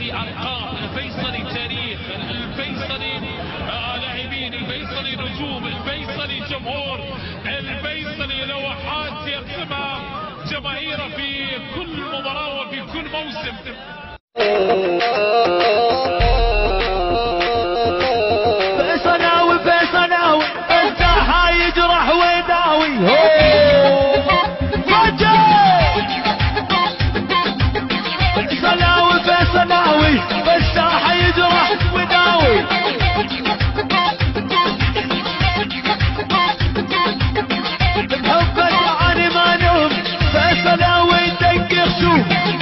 الفيصلي ارقام الفيصلي تاريخ الفيصلي آه، لاعبين الفيصلي نجوم الفيصلي جمهور الفيصلي لوحات يرسمها جماهيره في كل مباراة وفي كل موسم. do.